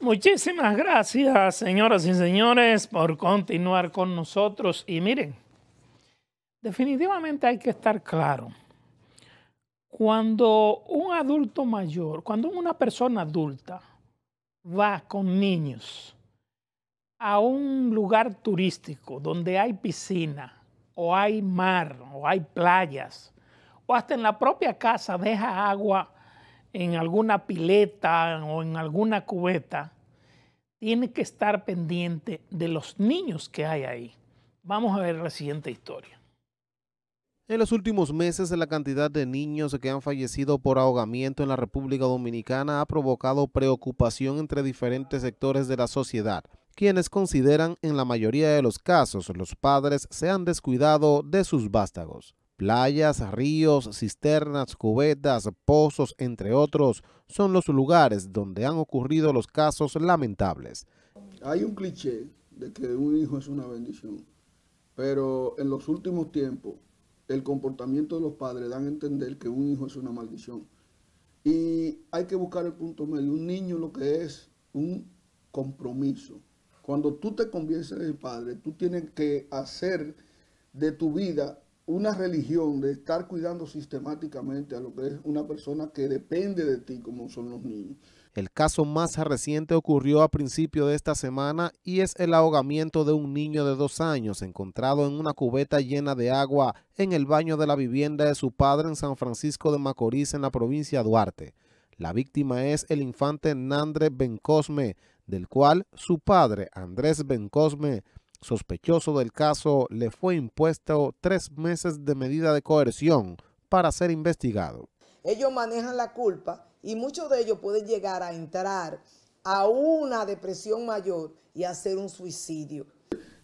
Muchísimas gracias, señoras y señores, por continuar con nosotros. Y miren, definitivamente hay que estar claro. Cuando un adulto mayor, cuando una persona adulta va con niños a un lugar turístico donde hay piscina o hay mar o hay playas o hasta en la propia casa deja agua en alguna pileta o en alguna cubeta, tiene que estar pendiente de los niños que hay ahí. Vamos a ver la siguiente historia. En los últimos meses, la cantidad de niños que han fallecido por ahogamiento en la República Dominicana ha provocado preocupación entre diferentes sectores de la sociedad, quienes consideran en la mayoría de los casos los padres se han descuidado de sus vástagos. Playas, ríos, cisternas, cubetas, pozos, entre otros, son los lugares donde han ocurrido los casos lamentables. Hay un cliché de que un hijo es una bendición, pero en los últimos tiempos el comportamiento de los padres dan a entender que un hijo es una maldición. Y hay que buscar el punto medio. Un niño lo que es un compromiso. Cuando tú te conviertes en padre, tú tienes que hacer de tu vida una religión de estar cuidando sistemáticamente a lo que es una persona que depende de ti como son los niños. El caso más reciente ocurrió a principio de esta semana y es el ahogamiento de un niño de dos años encontrado en una cubeta llena de agua en el baño de la vivienda de su padre en San Francisco de Macorís en la provincia de Duarte. La víctima es el infante Nandre Bencosme, del cual su padre Andrés Bencosme, sospechoso del caso, le fue impuesto tres meses de medida de coerción para ser investigado. Ellos manejan la culpa y muchos de ellos pueden llegar a entrar a una depresión mayor y hacer un suicidio.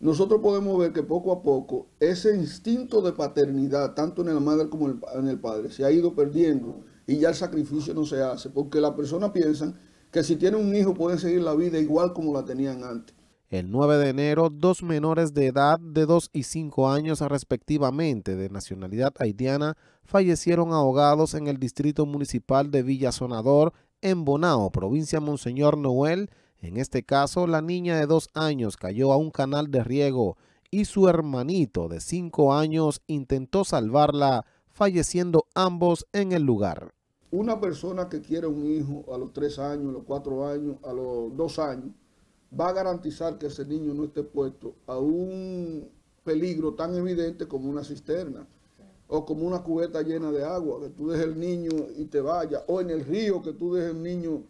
Nosotros podemos ver que poco a poco ese instinto de paternidad, tanto en la madre como en el padre, se ha ido perdiendo y ya el sacrificio no se hace, porque las personas piensan que si tienen un hijo pueden seguir la vida igual como la tenían antes. El 9 de enero, dos menores de edad de 2 y 5 años respectivamente de nacionalidad haitiana fallecieron ahogados en el distrito municipal de Villa Sonador, en Bonao, provincia Monseñor Noel. En este caso, la niña de 2 años cayó a un canal de riego y su hermanito de 5 años intentó salvarla, falleciendo ambos en el lugar. Una persona que quiere un hijo a los 3 años, a los 4 años, a los 2 años, va a garantizar que ese niño no esté puesto a un peligro tan evidente como una cisterna o como una cubeta llena de agua, que tú dejes el niño y te vayas, o en el río que tú dejes el niño,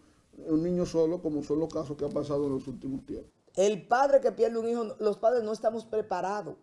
un niño solo, como son los casos que han pasado en los últimos tiempos. El padre que pierde un hijo, los padres no estamos preparados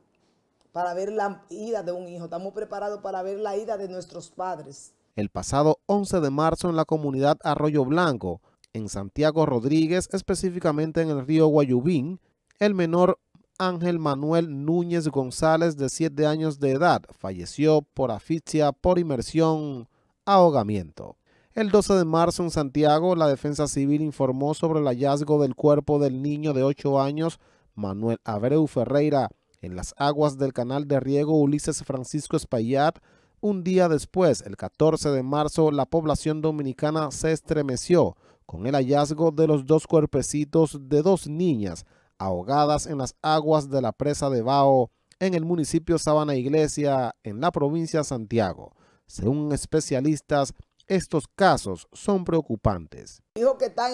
para ver la ida de un hijo, estamos preparados para ver la ida de nuestros padres. El pasado 11 de marzo en la comunidad Arroyo Blanco, en Santiago Rodríguez, específicamente en el río Guayubín, el menor Ángel Manuel Núñez González, de 7 años de edad, falleció por asfixia por inmersión, ahogamiento. El 12 de marzo en Santiago, la Defensa Civil informó sobre el hallazgo del cuerpo del niño de 8 años, Manuel Abreu Ferreira, en las aguas del canal de riego Ulises Francisco Espaillat. Un día después, el 14 de marzo, la población dominicana se estremeció con el hallazgo de los dos cuerpecitos de dos niñas ahogadas en las aguas de la presa de Bao en el municipio Sabana Iglesia, en la provincia de Santiago. Según especialistas, estos casos son preocupantes. Hijo que está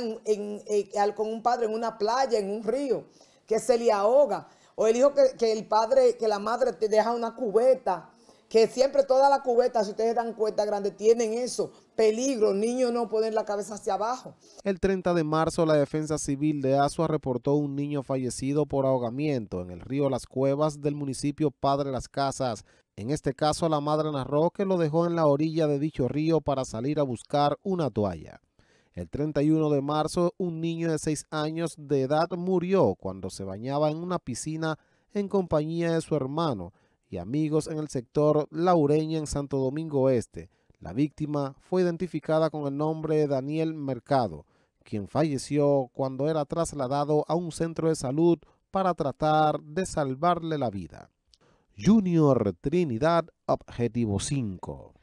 con un padre en una playa, en un río, que se le ahoga. O el hijo que, que el padre, que la madre te deja una cubeta que siempre todas las cubetas, si ustedes dan cuenta grande, tienen eso, peligro, niños no poner la cabeza hacia abajo. El 30 de marzo, la Defensa Civil de Asua reportó un niño fallecido por ahogamiento en el río Las Cuevas del municipio Padre Las Casas. En este caso, la madre narró que lo dejó en la orilla de dicho río para salir a buscar una toalla. El 31 de marzo, un niño de 6 años de edad murió cuando se bañaba en una piscina en compañía de su hermano, y amigos en el sector Laureña en Santo Domingo Este. La víctima fue identificada con el nombre de Daniel Mercado, quien falleció cuando era trasladado a un centro de salud para tratar de salvarle la vida. Junior Trinidad Objetivo 5